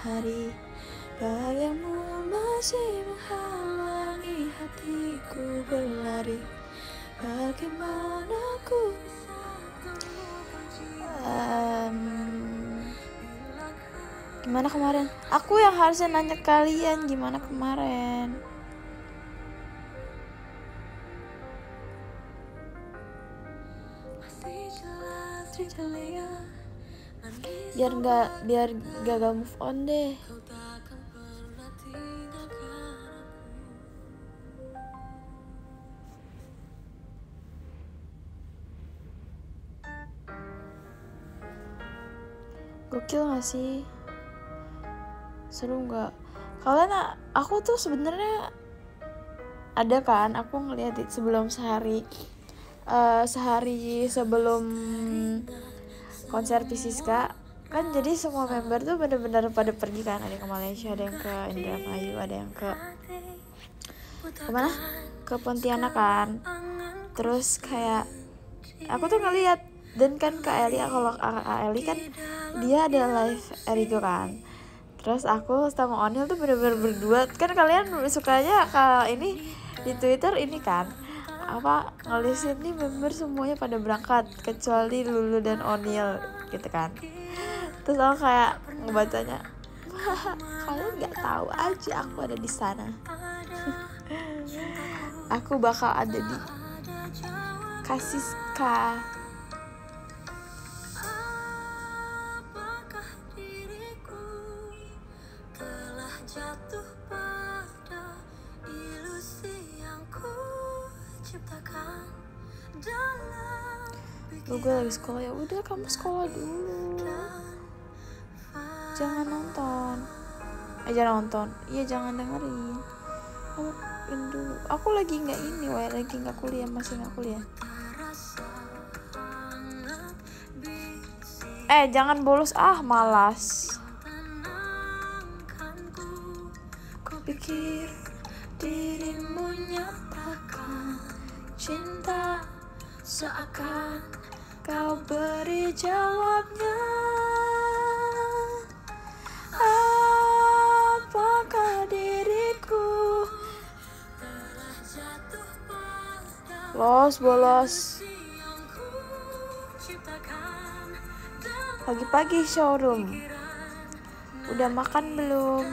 hari. Bayangmu masih menghalangi hatiku berlari. Bagaimana ku um, Gimana kemarin? Aku yang harusnya nanya kalian gimana kemarin biar nggak biar gagal move on deh. Gokil gak sih? Seru nggak? Kalian aku tuh sebenarnya ada kan? Aku ngeliat sebelum sehari uh, sehari sebelum konser Pisiska kan jadi semua member tuh bener-bener pada pergi kan ada yang ke Malaysia ada yang ke Indramayu ada yang ke ke mana? Ke Pontianak kan. Terus kayak aku tuh ngeliat dan kan Kak Eli kalau Kak Eli kan dia ada live Erigo kan. Terus aku sama Onil tuh bener-bener berdua. Kan kalian sukanya kalau ini di Twitter ini kan apa ngalisin nih member semuanya pada berangkat kecuali Lulu dan Onil gitu kan terus aku kayak ngebacanya kalian nggak tahu aja aku ada di sana. Aku bakal ada di Kasiska lu gue lagi sekolah. Ya udah kamu sekolah dulu jangan nonton. Eh jangan nonton. Iya jangan dengerin. Ini dulu. Aku lagi nggak ini wah lagi nggak kuliah masih nggak kuliah. Eh jangan bolos. Ah malas. Aku pikir dirimu nyatakan cinta seakan kau beri jawabnya apakah diriku? Los bolos. Pagi-pagi showroom. Udah makan belum?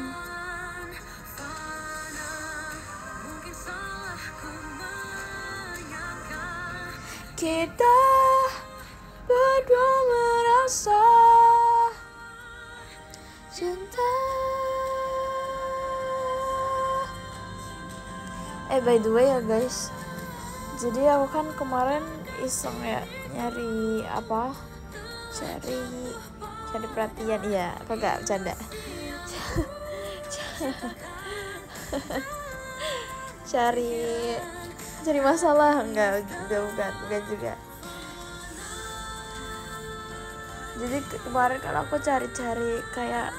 Kita berdua merasa cinta eh by the way ya guys. Jadi aku kan kemarin iseng ya nyari apa? Cari cari perhatian. Iya kagak bercanda? Cari cari masalah. Enggak enggak bukan bukan juga. Jadi kemarin kan aku cari-cari kayak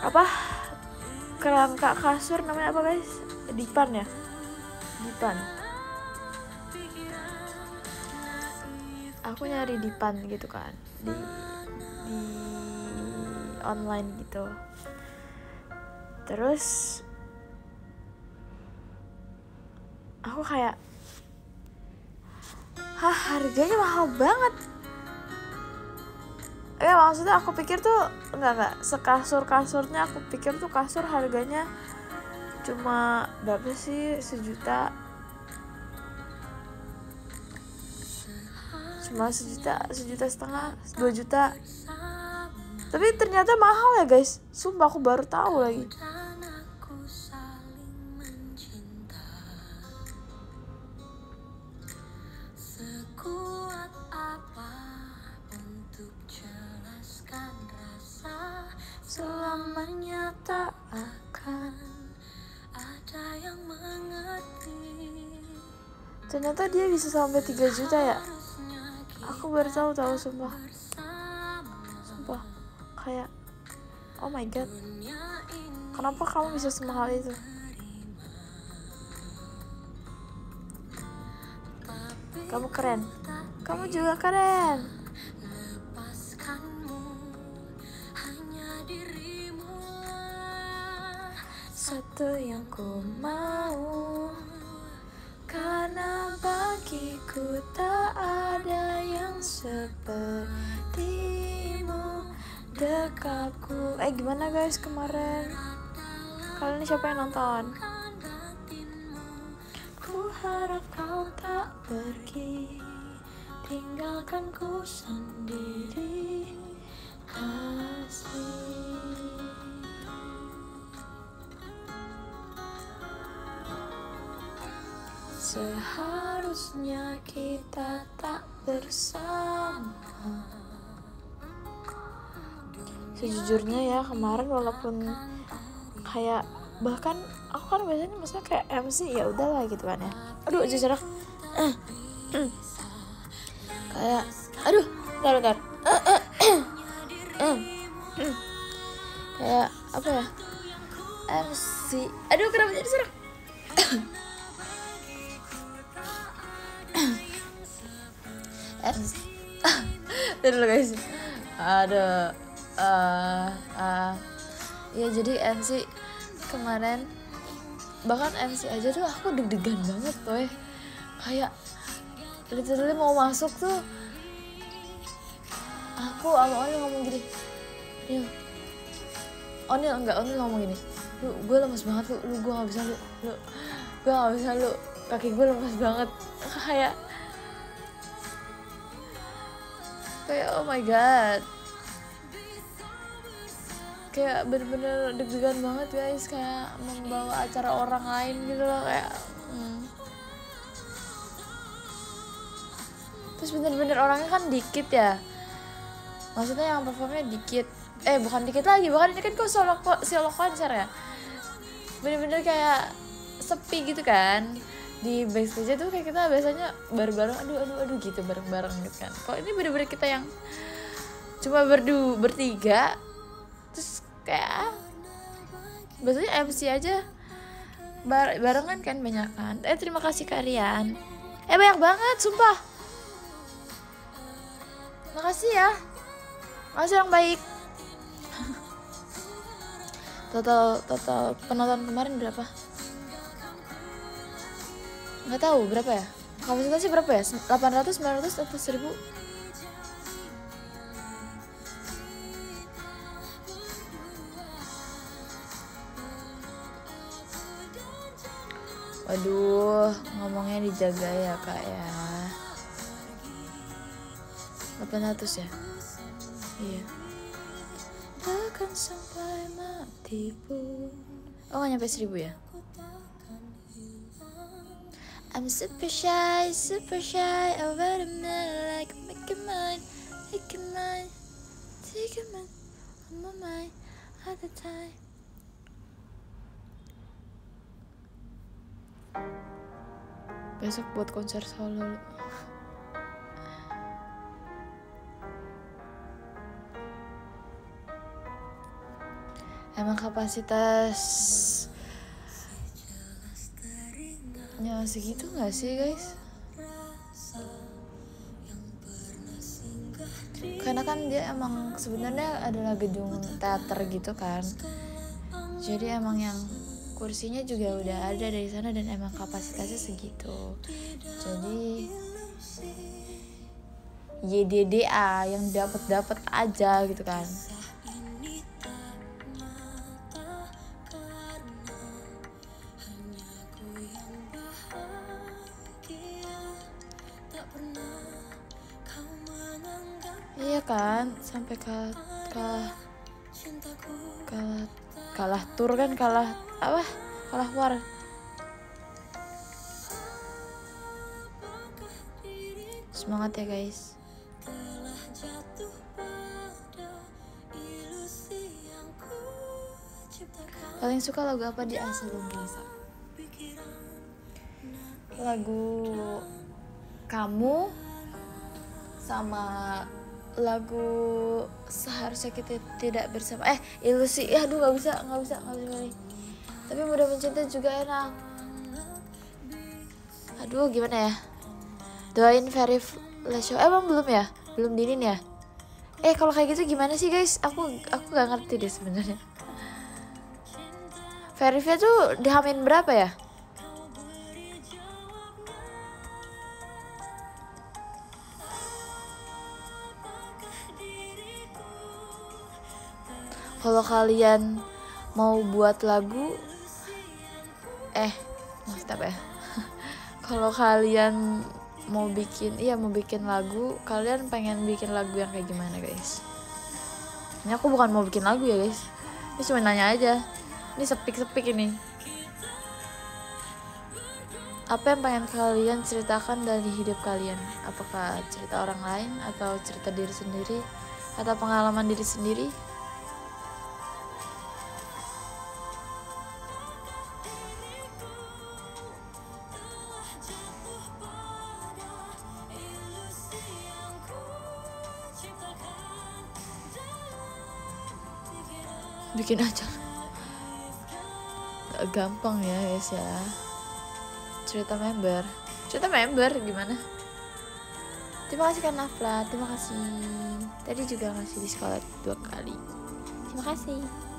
apa? Kerangka kasur namanya apa guys dipan ya? Dipan aku nyari dipan gitu kan. Di di online gitu. Terus aku kayak hah harganya mahal banget. Ya maksudnya aku pikir tuh nggak nggak sekasur kasurnya aku pikir tuh kasur harganya cuma berapa sih? Sejuta. Cuma sejuta sejuta setengah dua juta. Tapi ternyata mahal ya guys. Sumpah aku baru tahu lagi bisa sampai 3 juta ya? Aku baru tahu tahu sumpah. Sumpah. Kayak oh my god. Kenapa kamu bisa semahal itu? Kamu keren. Kamu juga keren. Satu yang ku mau karena bagiku tak ada yang sepertimu. Dekatku. Eh gimana guys kemarin? Kalian siapa yang nonton? Ku harap kau tak pergi. Tinggalkan ku sendiri. Kasih Seharusnya kita tak bersama. Sejujurnya ya kemarin walaupun kayak bahkan aku kan biasanya maksudnya kayak MC ya udahlah gitu kan ya. Aduh jujur kayak aduh bentar bentar. Kayak apa ya? MC aduh kenapa jadi serak MC dulu guys. Ada uh, uh, ya jadi MC kemarin bahkan MC aja tuh aku deg-degan banget tuh kayak literally mau masuk tuh aku sama Onil ngomong gini Nil Onil enggak Onil ngomong gini lu gue lemes banget lu lu gue gak bisa lu lu gue gak bisa lu kaki gue lemes banget. Kayak kayak oh my god. Kayak bener-bener deg-degan banget guys. Kayak membawa acara orang lain gitu loh kayak hmm. terus bener-bener orangnya kan dikit ya. Maksudnya yang performnya dikit. Eh bukan dikit lagi. Bahkan ini kan kok solo solo konser ya? Bener-bener kayak sepi gitu kan di backstage tuh kayak kita biasanya bareng-bareng aduh aduh aduh gitu bareng-bareng gitu kan. Kok ini bener-bener kita yang cuma berdu bertiga terus kayak biasanya MC aja bar barengan kan banyak kan. Eh terima kasih kalian. Eh banyak banget sumpah. Makasih ya. Makasih yang baik. Total total penonton kemarin berapa nggak tahu berapa ya? Kapasitasnya berapa ya? 800 900 atau 1000 Waduh, ngomongnya dijaga ya kak ya. 800 ya? Iya. Akan sampai mati pun Oh gak nyampe 1000 ya? I'm super shy, super shy Over the middle like make it mine Make it mine Take it mine On my mind time. Besok buat konser solo. Emang kapasitas ya segitu nggak sih guys? Karena kan dia emang sebenarnya adalah gedung teater gitu kan. Jadi emang yang kursinya juga udah ada dari sana dan emang kapasitasnya segitu. Jadi YDDA yang dapat dapat aja gitu kan kan, sampai kalah kalah kalah kalah tur kan? Kalah apa? Kalah war. Semangat ya guys. Paling suka lagu apa di asal Rasa lagu kamu sama lagu seharusnya kita tidak bersama. Eh ilusi ya aduh nggak bisa nggak bisa nggak bisa tapi mudah mencintai juga enak. Aduh gimana ya? Doain very show eh, emang belum ya? Belum dinin ya? Eh kalau kayak gitu gimana sih guys? Aku aku gak ngerti deh sebenarnya. Verifnya tuh dihamin berapa ya kalau kalian mau buat lagu eh maksud apa ya. Kalau kalian mau bikin iya mau bikin lagu kalian pengen bikin lagu yang kayak gimana guys? Ini aku bukan mau bikin lagu ya guys. Ini cuma nanya aja. Ini sepik-sepik ini. Apa yang pengen kalian ceritakan dari hidup kalian? Apakah cerita orang lain atau cerita diri sendiri? Atau pengalaman diri sendiri bikin acara Gak gampang ya guys ya. Cerita member. Cerita member gimana? Terima kasih kan Nafla terima kasih. Tadi juga ngasih di sekolah dua kali. Terima kasih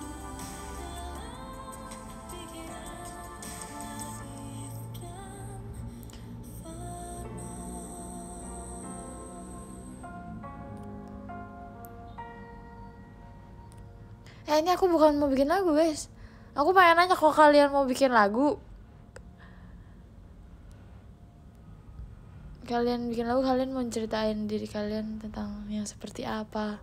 ini aku bukan mau bikin lagu guys. Aku pengen nanya kalau kalian mau bikin lagu Kalian bikin lagu kalian mau ceritain diri kalian tentang yang seperti apa?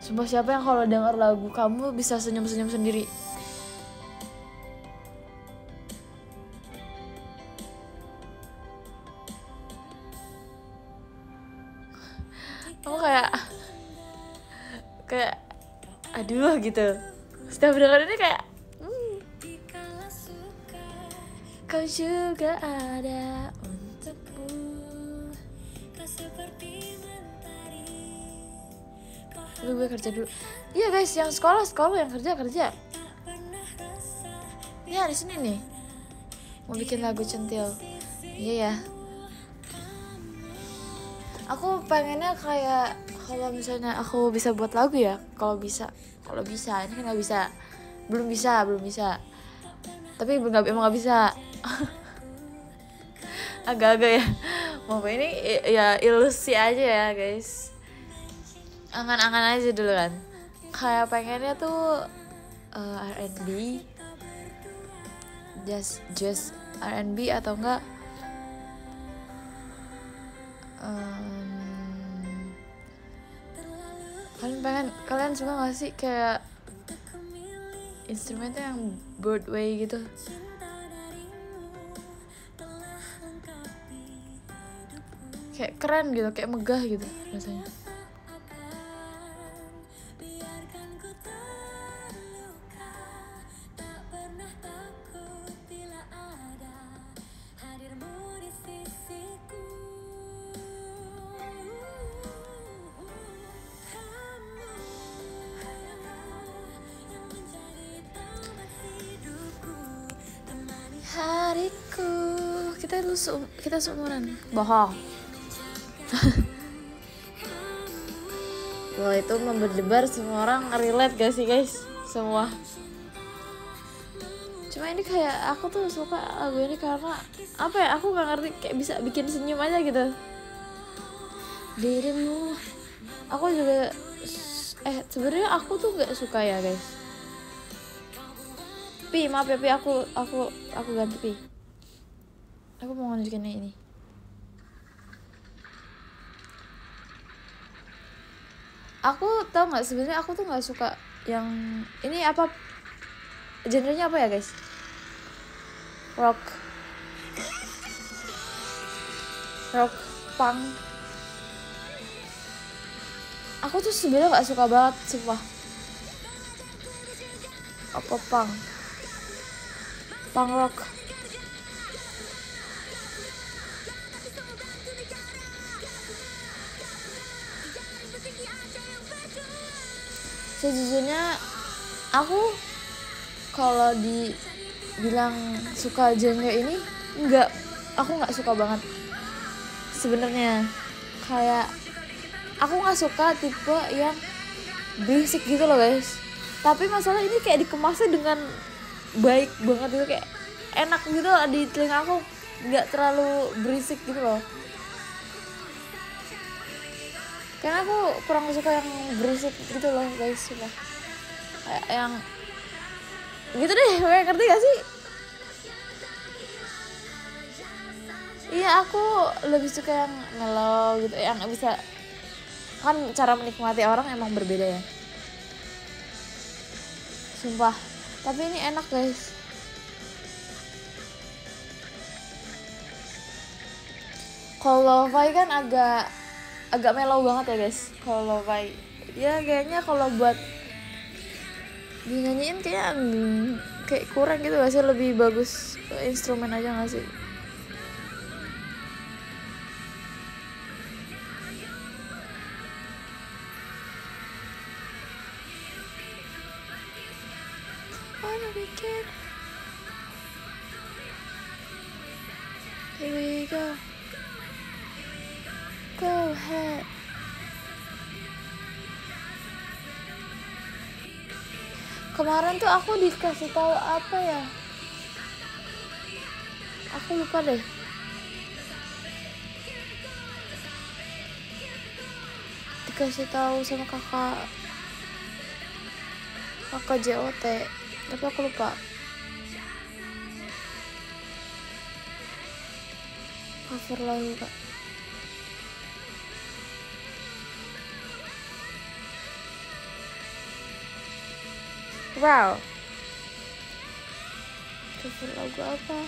Sumpah siapa yang kalau denger lagu kamu bisa senyum-senyum sendiri kayak aduh gitu. Setiap dengar ini kayak hmm, kau juga ada untukku. Lu gue kerja dulu. iya guys yang sekolah sekolah yang kerja kerja. ya di sini nih. Mau bikin lagu centil. Iya ya. aku pengennya kayak kalau misalnya aku bisa buat lagu ya kalau bisa. Kalau bisa ini kan nggak bisa. Belum bisa belum bisa. Tapi emang nggak bisa. Agak-agak ya. Mau ini? Ya ilusi aja ya guys. Angan-angan aja dulu kan. Kayak pengennya tuh uh, R&B just just R&B atau enggak um, kalian pengen kalian suka gak sih kayak instrumennya yang Broadway gitu? Kayak keren gitu kayak megah gitu rasanya kita lu se- kita seumuran. Bohong. Wah itu memberdebar semua orang relate gak sih guys? Semua. Cuma ini kayak aku tuh suka lagu ini karena apa ya aku nggak ngerti kayak bisa bikin senyum aja gitu. Dirimu. Aku juga eh sebenarnya aku tuh nggak suka ya guys. Pi maaf ya pi aku aku aku ganti pi aku mau nunjukin ini. Aku tau nggak sebenarnya aku tuh nggak suka yang ini apa? Genrenya apa ya guys? Rock. Rock punk. Aku tuh sebenarnya nggak suka banget sumpah. Apa punk? Punk rock sejujurnya aku kalau dibilang suka genre ini enggak aku nggak suka banget sebenarnya. Kayak aku nggak suka tipe yang berisik gitu loh guys. Tapi masalah ini kayak dikemasnya dengan baik banget gitu kayak enak gitu loh di telinga aku. Nggak terlalu berisik gitu loh karena aku kurang suka yang berisik gitu loh guys sumpah. Kayak yang gitu deh gue ngerti gak sih? Iya aku lebih suka yang mellow gitu yang bisa kan cara menikmati orang emang berbeda ya. Sumpah tapi ini enak guys. Kalau lo-fi kan agak agak mellow banget ya guys kalau lo-fi ya kayaknya kalau buat dinyanyiin kayak hmm, kayak kurang gitu gak sih lebih bagus instrumen aja gak sih. Here we. Go Kemarin tuh aku dikasih tahu apa ya? Aku lupa deh. Dikasih tahu sama kakak kakak JOT tapi aku lupa cover lagu kak wow. Cover lagu apa?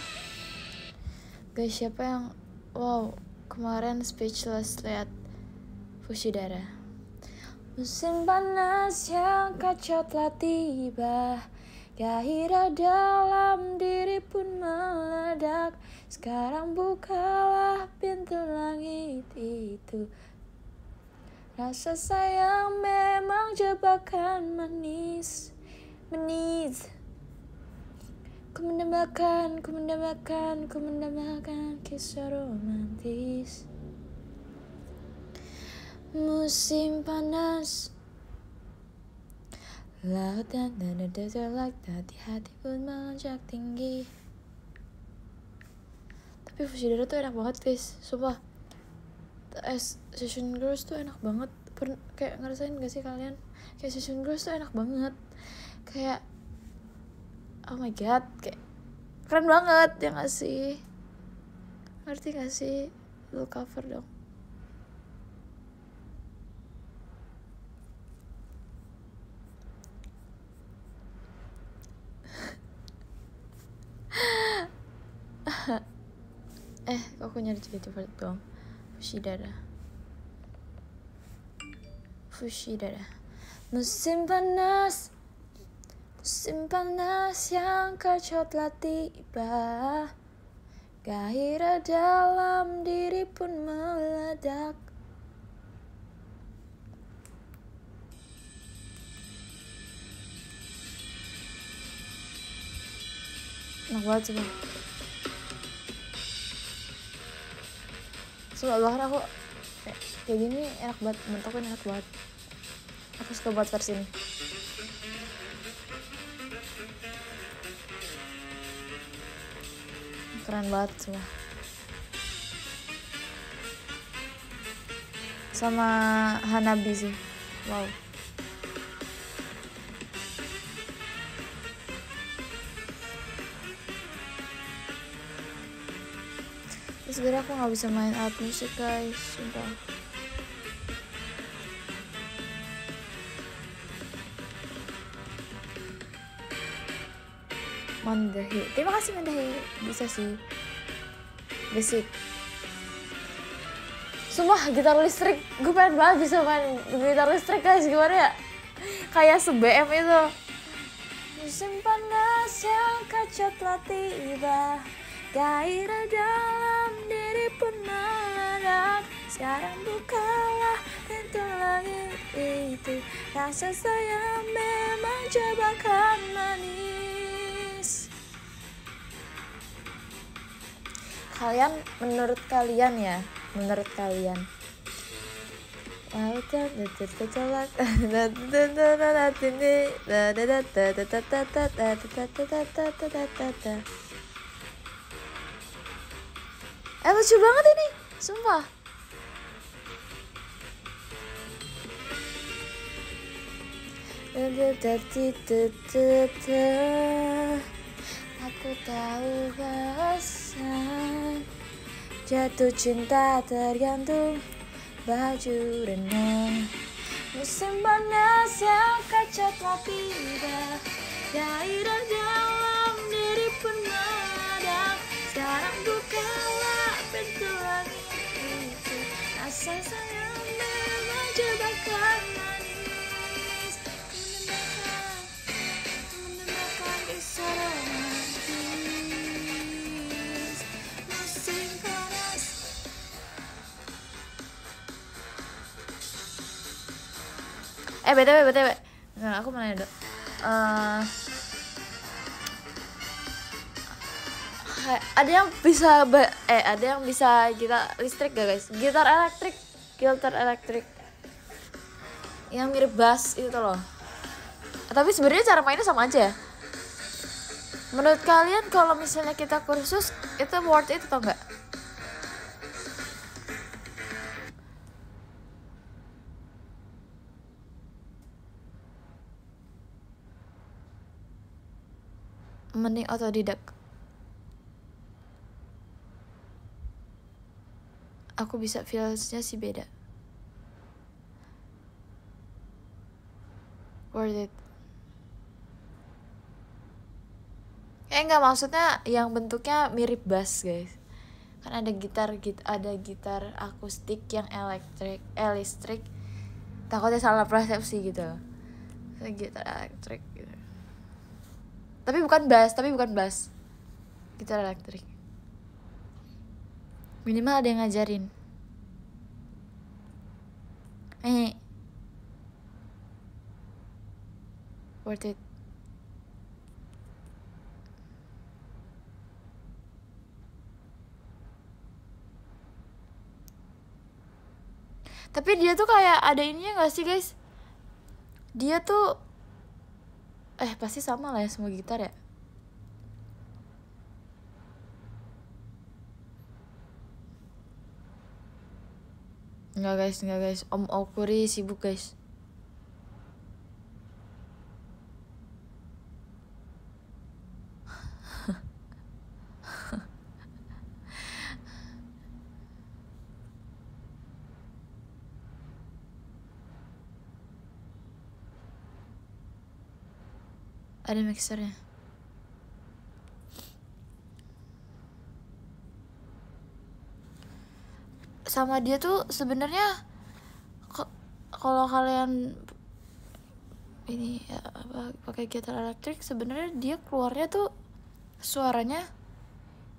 Guys siapa yang wow kemarin speechless lihat Fushidara. Musim panas yang kacau telah tiba. Gairah dalam diri pun meledak. Sekarang bukalah pintu langit itu. Rasa sayang memang jebakan manis Manis Ku mendambakan, ku mendambakan, ku mendambakan kisah romantis. Musim panas. Lautan dan ada telak Tadi hati pun melonjak tinggi. Tapi Fushidara tuh enak banget guys Sumpah. Es Session Girls tuh enak banget. Pern Kayak ngerasain gak sih kalian? Kayak Session Girls tuh enak banget Kayak Oh my god Kayak Keren banget ya gak sih? Ngerti gak sih? Lu cover dong. Eh kok aku nyari cerita cepet dong? Fushidara. Fushidara. Musim panas Musim panas yang kacau telah tiba. Gairah dalam diri pun meledak. Enak banget sih. Sumpah bahkan aku kayak, gini enak banget bentuknya enak banget. Aku suka buat versi ini keren banget semua sama Hanabi sih. Wow. Sebenernya aku nggak bisa main alat musik guys. Sumpah Mandahi terima kasih Mandahi bisa sih. Basic. Sumpah gitar listrik. Gue pengen banget bisa main gitar listrik guys. Gimana ya? Kayak se-BM itu. Musim panas yang kacau telah tiba. Gairah dalam diri pun meledak Sekarang bukalah pintu langit itu. Rasa sayang memang jebakan manis Kalian, menurut kalian ya menurut kalian Eh lucu banget ini, sumpah. Aku tahu bahasa Jatuh cinta tergantung baju renang Musim panas yang kaca telah tiba Gairah dalam diri pun Eh btw btw Nggak, aku mau nanya Eh, kayak ada yang bisa eh ada yang bisa gitar listrik gak guys? Gitar elektrik gitar elektrik. Yang mirip bass itu loh. Tapi sebenarnya cara mainnya sama aja ya? Menurut kalian kalau misalnya kita kursus itu worth it atau enggak mending otodidak aku bisa feelsnya sih beda. Worth it. Eh enggak maksudnya yang bentuknya mirip bass guys. Kan ada gitar git ada gitar akustik yang elektrik listrik takutnya salah persepsi gitu gitar elektrik tapi bukan bass tapi bukan bass. Gitar elektrik. Minimal ada yang ngajarin. Eh. Worth it. Tapi dia tuh kayak ada ininya gak sih guys? Dia tuh eh pasti sama lah ya semua gitar ya Enggak guys, enggak guys. Om Okuri sibuk guys. Ada mixernya. sama dia tuh sebenarnya kalau kalian ini ya, apa pakai gitar elektrik sebenarnya dia keluarnya tuh suaranya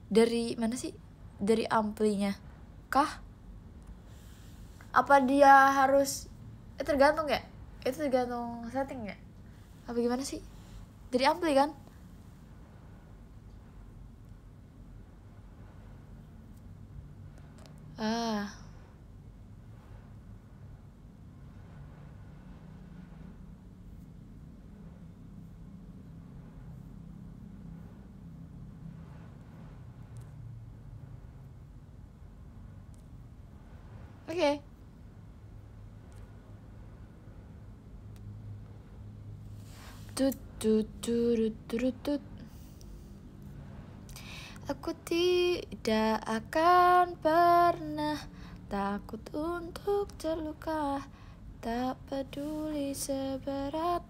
dari mana sih? Dari amplinya. Kah? Apa dia harus eh, tergantung ya? Itu tergantung setting ya? Apa gimana sih dari ampli kan? Ah. Oke. Tut tut turut turut tut. Aku tidak akan pernah takut untuk terluka. Tak peduli seberat.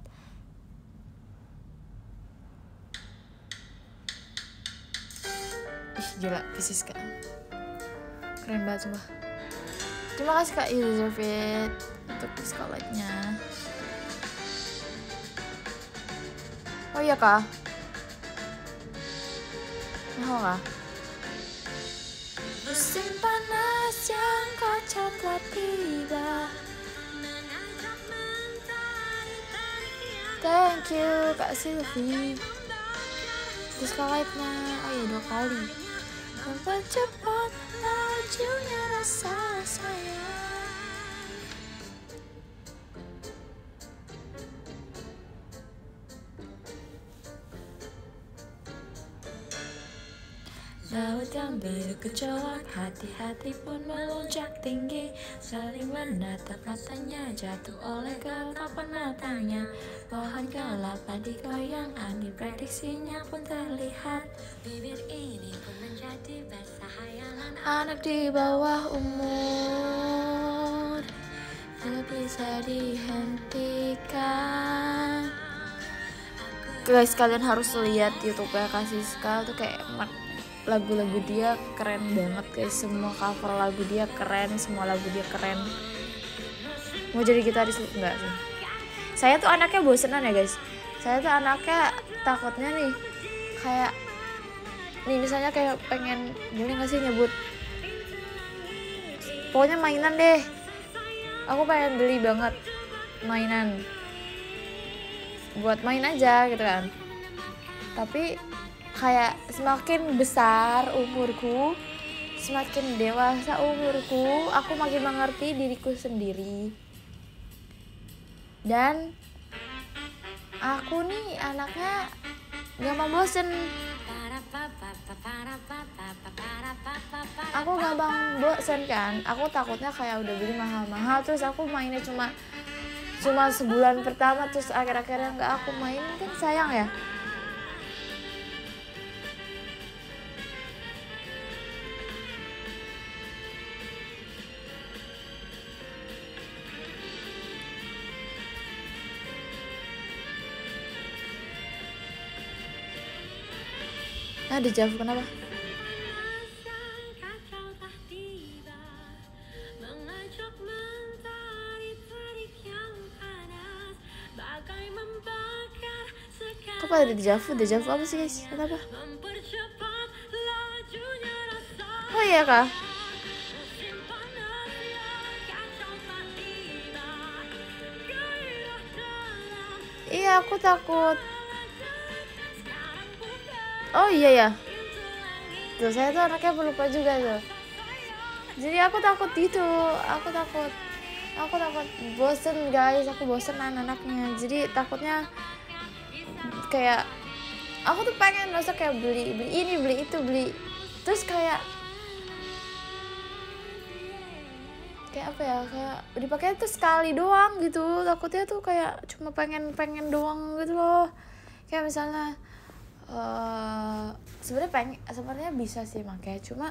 Ih gila, Pisces kak. Keren banget sumpah. Terima kasih kak, you deserve it Untuk spotlightnya Oh iya kak Mahal kah? Musim panas yang kaca telah tiba. Thank you Kak Sylvie. Terus lightnya Oh iya dua kali. Mempercepat lajunya rasa sayang Laut yang bergejolak, hati-hati pun melonjak tinggi. Saling menatap matanya, jatuh oleh gelagapan matanya Pohon kelapa digoyang, angin prediksinya pun terlihat. Bibir ini pun menjadi basah hayalan Anak di bawah umur. Tak bisa dihentikan. Guys, kalian harus lihat YouTube ya Kasih Skal tuh kayak lagu-lagu dia keren banget guys. Semua cover lagu dia keren semua lagu dia keren. Mau jadi gitaris? Enggak sih. Saya tuh anaknya bosenan ya guys. Saya tuh anaknya takutnya nih kayak nih misalnya kayak pengen boleh nggak sih nyebut? Pokoknya mainan deh. Aku pengen beli banget mainan. Buat main aja gitu kan. Tapi kayak semakin besar umurku semakin dewasa umurku aku makin mengerti diriku sendiri. Dan aku nih anaknya gampang bosen. Aku gampang bosen kan? Aku takutnya kayak udah beli mahal-mahal terus aku mainnya cuma cuma sebulan pertama terus akhir-akhirnya nggak aku main kan sayang ya ada Javu kenapa Kok pada dejavu? Dejavu apa sih guys? Kenapa? Oh iya kah? Iya aku takut oh iya ya. Tuh saya tuh anaknya pelupa juga tuh. Jadi aku takut gitu. Aku takut. Aku takut. Bosen guys. Aku bosen anak-anaknya. Jadi takutnya kayak aku tuh pengen masa kayak beli beli ini beli itu beli. Terus kayak kayak apa ya? Kayak dipakai tuh sekali doang gitu. Takutnya tuh kayak cuma pengen pengen doang gitu loh. Kayak misalnya uh, sebenarnya pengen sebenarnya bisa sih makanya cuma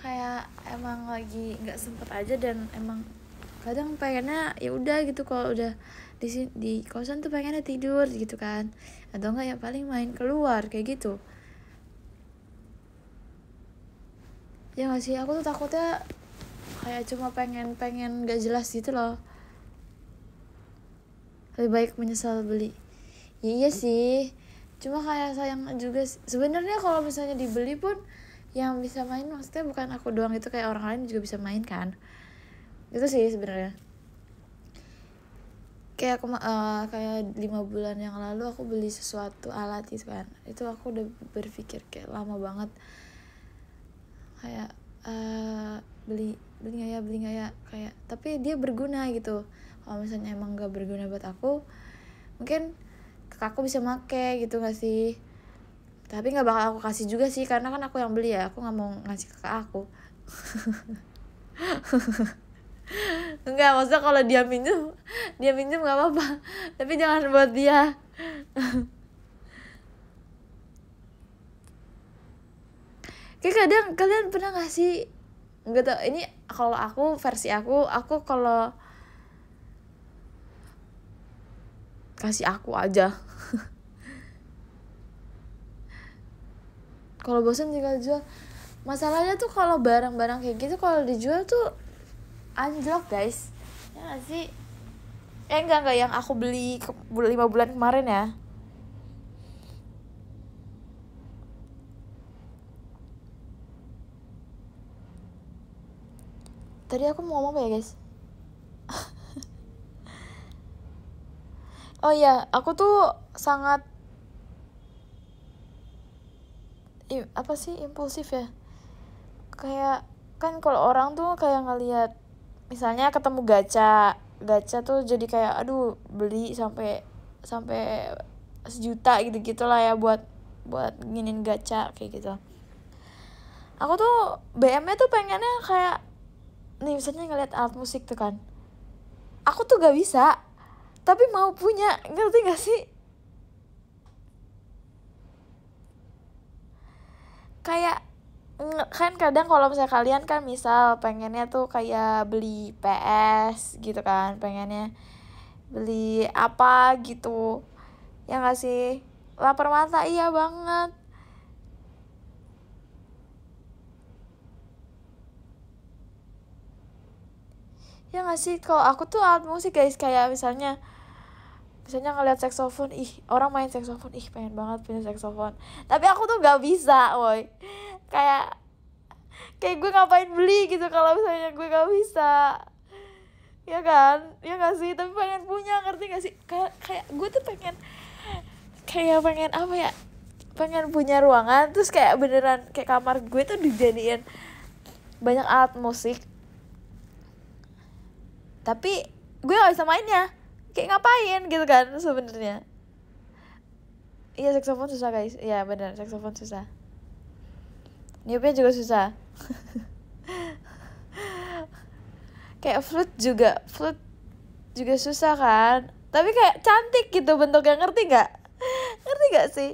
kayak emang lagi nggak sempet aja dan emang kadang pengennya ya udah gitu kalau udah di di kosan tuh pengennya tidur gitu kan atau enggak ya paling main keluar kayak gitu. Ya gak sih aku tuh takutnya kayak cuma pengen pengen gak jelas gitu loh. Lebih baik menyesal beli. Ya, iya sih cuma kayak sayang juga sebenarnya kalau misalnya dibeli pun yang bisa main maksudnya bukan aku doang itu kayak orang lain juga bisa main kan. Itu sih sebenarnya. Kayak aku uh, kayak lima bulan yang lalu aku beli sesuatu alat itu kan. Itu aku udah berpikir kayak lama banget. Kayak uh, beli beli nggak ya beli nggak ya kayak tapi dia berguna gitu. Kalau misalnya emang gak berguna buat aku mungkin kakakku bisa make gitu gak sih? Tapi nggak bakal aku kasih juga sih karena kan aku yang beli ya aku nggak mau ngasih ke aku. Enggak, maksudnya kalau dia minjem Dia minjem nggak apa-apa. Tapi jangan buat dia. Kayak kadang kalian pernah gak sih? Nggak tau, ini kalau aku versi aku Aku kalau kasih aku aja. Kalau bosan tinggal jual. Masalahnya tuh kalau barang-barang kayak gitu kalau dijual tuh anjlok guys. Ya gak sih? Eh enggak enggak yang aku beli ke, lima bulan kemarin ya. Tadi aku mau ngomong apa ya guys oh iya aku tuh sangat apa sih impulsif ya? Kayak kan kalau orang tuh kayak ngelihat misalnya ketemu gacha gacha tuh jadi kayak aduh beli sampai sampai sejuta gitu gitulah ya buat buat nginin gacha kayak gitu. Aku tuh BM-nya tuh pengennya kayak nih misalnya ngeliat alat musik tuh kan. Aku tuh gak bisa tapi mau punya ngerti gak sih? Kayak kan kadang kalau misalnya kalian kan misal pengennya tuh kayak beli PS gitu kan pengennya beli apa gitu. Ya gak sih? Lapar mata iya banget. Ya gak sih? Kalau aku tuh alat musik guys kayak misalnya misalnya ngeliat saksofon ih orang main saksofon ih pengen banget punya saksofon tapi aku tuh gak bisa woi. Kayak kayak gue ngapain beli gitu kalau misalnya gue gak bisa. Ya kan? Ya gak sih? Tapi pengen punya ngerti gak sih? Kayak kayak gue tuh pengen kayak pengen apa ya? Pengen punya ruangan terus kayak beneran kayak kamar gue tuh dijadiin banyak alat musik. Tapi gue gak bisa mainnya kayak ngapain gitu kan sebenarnya. Iya saksofon susah guys. Iya benar saksofon susah. Niupnya juga susah. Kayak flute juga flute juga susah kan? Tapi kayak cantik gitu bentuknya ngerti nggak? Ngerti nggak sih?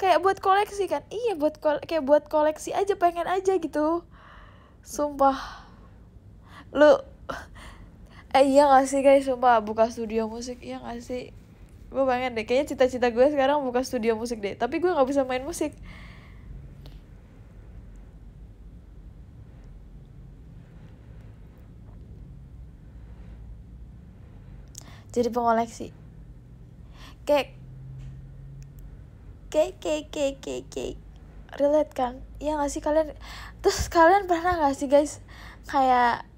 Kayak buat koleksi kan? Iya buat kole kayak buat koleksi aja pengen aja gitu. Sumpah. Lu eh iya gak sih guys? Sumpah buka studio musik iya gak sih? Gue pengen deh kayaknya cita-cita gue sekarang buka studio musik deh tapi gue nggak bisa main musik. Jadi pengoleksi. Kayak kayak kayak kayak kayak kayak relate kan iya gak sih kalian terus kalian pernah gak sih guys? Kayak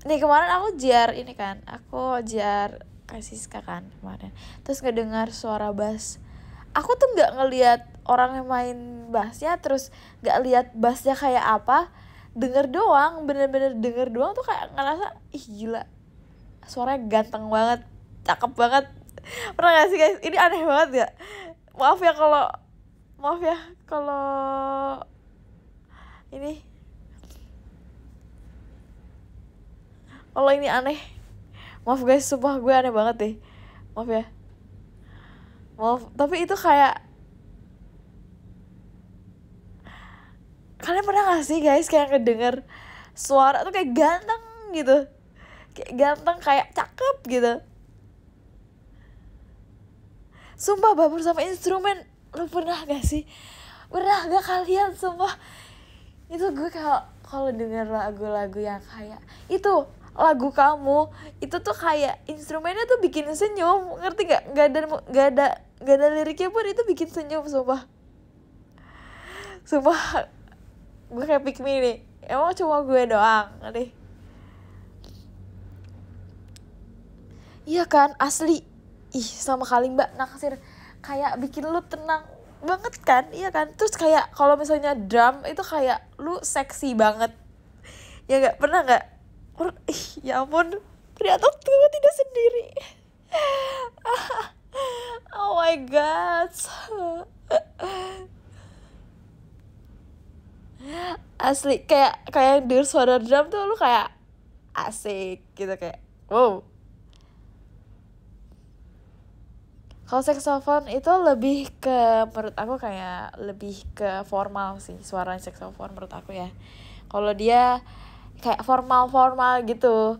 nih kemarin aku jar ini kan aku jar kasih kan kemarin. Terus ngedengar suara bass. Aku tuh nggak ngelihat orang yang main bassnya terus nggak lihat bassnya kayak apa. Denger doang bener-bener denger doang tuh kayak ngerasa ih gila. Suaranya ganteng banget cakep banget. Pernah gak sih guys? Ini aneh banget ya. Maaf ya kalau maaf ya kalau ini kalau ini aneh. Maaf guys sumpah gue aneh banget deh. Maaf ya. Maaf tapi itu kayak kalian pernah gak sih guys kayak ngedenger suara tuh kayak ganteng gitu? Kayak ganteng kayak cakep gitu. Sumpah baper sama instrumen. Lu pernah gak sih? Pernah gak kalian sumpah? Itu gue kalau kalau denger lagu-lagu yang kayak itu lagu kamu itu tuh kayak instrumennya tuh bikin senyum ngerti gak nggak ada nggak ada nggak ada liriknya pun itu bikin senyum sumpah. Sumpah gue kayak pick me nih. Emang cuma gue doang nih iya kan asli. Ih sama kali mbak naksir. Kayak bikin lu tenang banget kan? Iya kan? Terus kayak kalau misalnya drum itu kayak lu seksi banget. Ya nggak? Pernah nggak ih ya ampun. Pria tua tidak sendiri. Oh my god. Asli kayak kayak denger suara drum tuh lu kayak asik gitu kayak wow. Kalau saxophone itu lebih ke menurut aku kayak lebih ke formal sih suara saxophone menurut aku ya. Kalau dia kayak formal-formal gitu.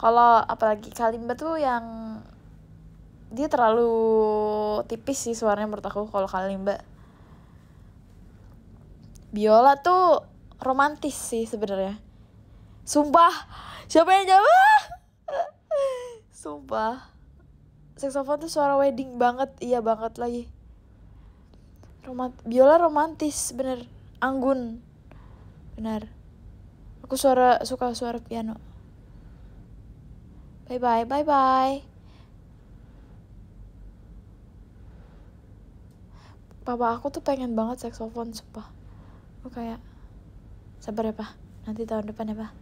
Kalau apalagi kalimba tuh yang dia terlalu tipis sih suaranya menurut aku kalau kalimba. Biola tuh romantis sih sebenarnya. Sumpah siapa yang jawab? Sumpah. Saxophone tuh suara wedding banget iya banget lagi. Romant biola romantis bener. Anggun. Benar Aku suara suka suara piano. Bye bye, bye bye. Papa aku tuh pengen banget saksofon, sumpah. Aku kayak sabar ya pak nanti tahun depan ya pak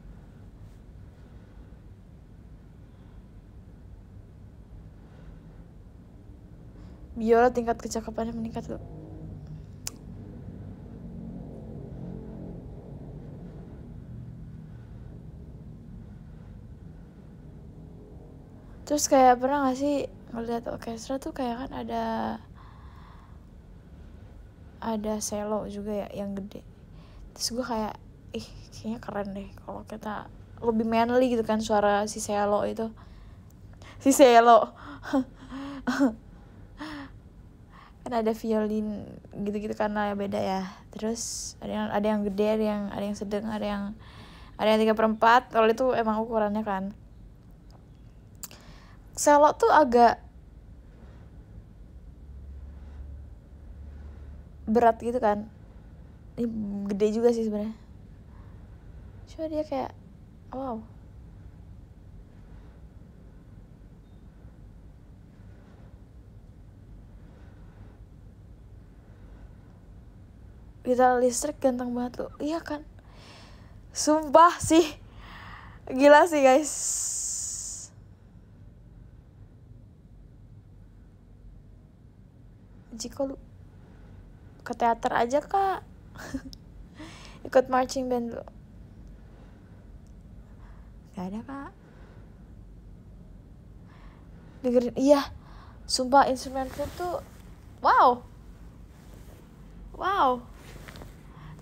biola tingkat kecakapannya meningkat loh terus kayak pernah gak sih ngeliat orkestra tuh kayak kan ada ada selo juga ya yang gede. Terus gue kayak ih kayaknya keren deh kalau kita lebih manly gitu kan suara si selo itu. Si selo. Kan ada violin gitu-gitu karena ya beda ya. Terus ada yang ada yang gede ada yang ada yang sedang ada yang ada yang tiga perempat kalau itu emang ukurannya kan selo tuh agak berat gitu kan. Ini gede juga sih sebenarnya. Cuma dia kayak wow. Kita listrik ganteng banget loh iya kan? Sumpah sih. Gila sih guys jika lu ke teater aja kak. Ikut marching band dulu gak ada kak. Dengerin iya. Sumpah instrumen flute tuh wow. Wow.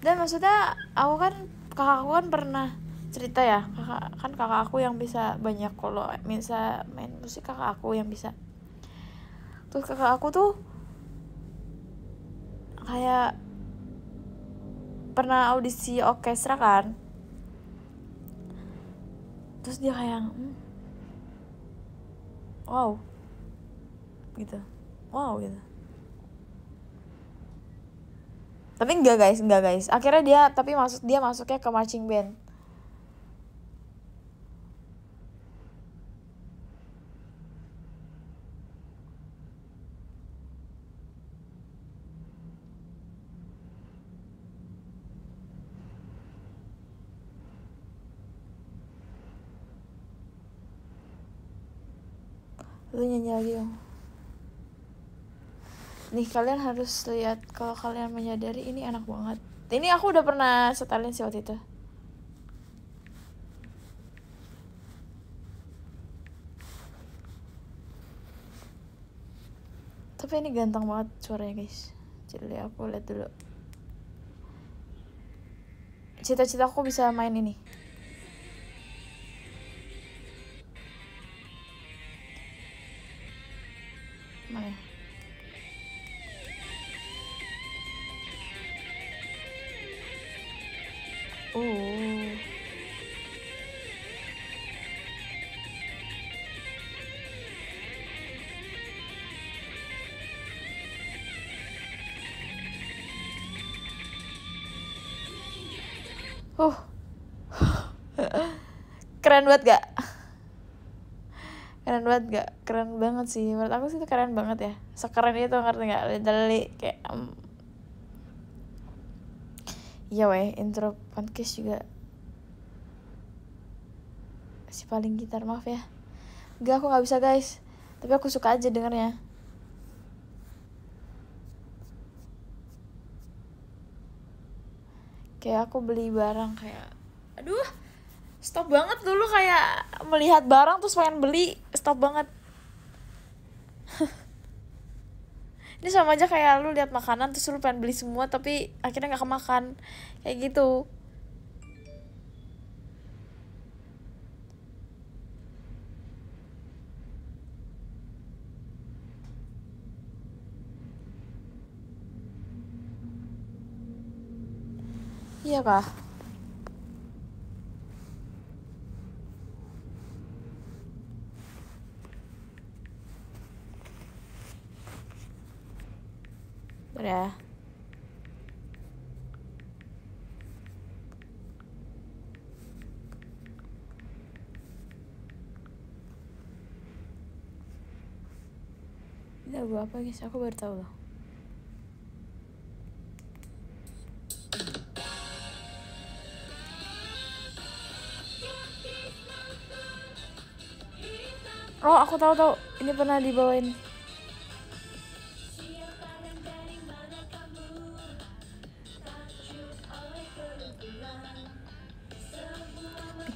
Dan maksudnya aku kan kakak aku kan pernah cerita ya. Kakak kan kakak aku yang bisa banyak kalau bisa main musik kakak aku yang bisa. Terus kakak aku tuh kayak pernah audisi orkestra kan? Terus dia kayak hmm, wow gitu. Wow gitu. Tapi enggak guys enggak guys. Akhirnya dia tapi masuk dia masuknya ke marching band lu nyanyi lagi dong. Nih kalian harus lihat kalau kalian menyadari ini enak banget. Ini aku udah pernah setelin sih waktu itu. Tapi ini ganteng banget suaranya guys. Jadi aku lihat dulu. Cita-cita aku bisa main ini Keren banget gak? Keren banget gak? Keren banget sih. Menurut aku sih itu keren banget ya. Sekeren itu ngerti gak? Literally kayak um, Iya weh, intro podcast juga si paling gitar maaf ya. Gak aku nggak bisa guys, tapi aku suka aja dengernya. Kayak aku beli barang kayak, aduh, stop banget dulu kayak melihat barang terus pengen beli, stop banget. ini sama aja kayak lu lihat makanan terus lu pengen beli semua tapi akhirnya nggak kemakan. Kayak gitu. Iya kah udah Ini lagu apa guys? Aku baru tahu loh. Oh, aku tahu tahu. Ini pernah dibawain.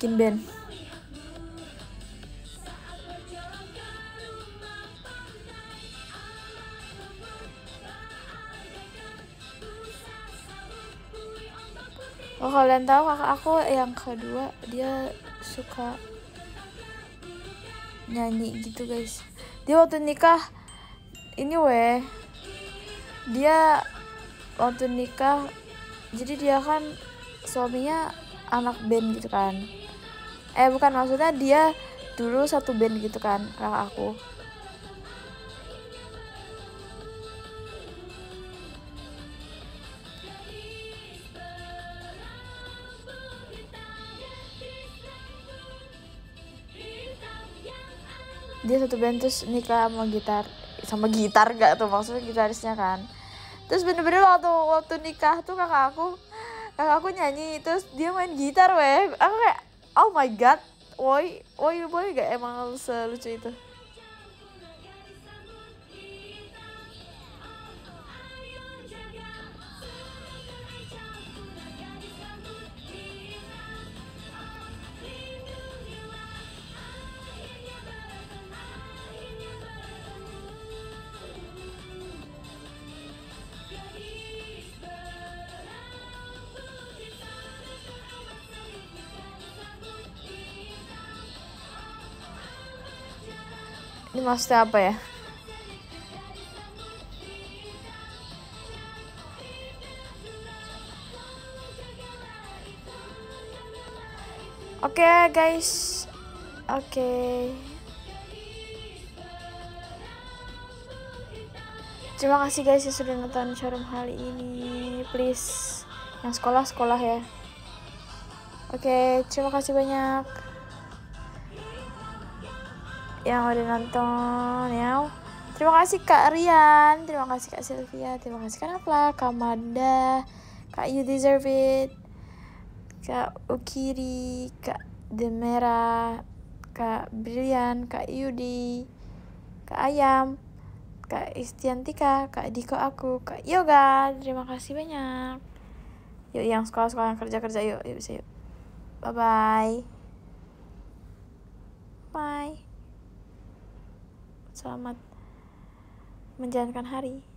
Bikin band. Oh kalian tahu kakak aku yang kedua dia suka nyanyi gitu guys. Dia waktu nikah ini weh dia waktu nikah jadi dia kan suaminya anak band gitu kan eh bukan maksudnya dia dulu satu band gitu kan kakak aku. Dia satu band terus nikah sama gitar sama gitar gak tuh maksudnya gitarisnya kan. Terus bener-bener waktu waktu nikah tuh kakak aku kakak aku nyanyi terus dia main gitar weh. Aku kayak oh my god woi woi boy gak emang selucu itu ini maksudnya apa ya Oke okay, guys, oke. Okay. Terima kasih guys yang sudah nonton showroom hari ini. Please, yang sekolah sekolah ya. Oke, okay, terima kasih banyak yang udah nonton ya. Terima kasih kak Rian. Terima kasih kak Sylvia. Terima kasih kak Nafla kak Manda kak You Deserve It kak Ukiri kak Demera kak Brilian kak Yudi kak Ayam kak Istiantika kak Diko aku kak Yoga. Terima kasih banyak. Yuk yang sekolah-sekolah yang kerja-kerja yuk yuk bisa yuk. Bye bye bye Selamat menjalankan hari.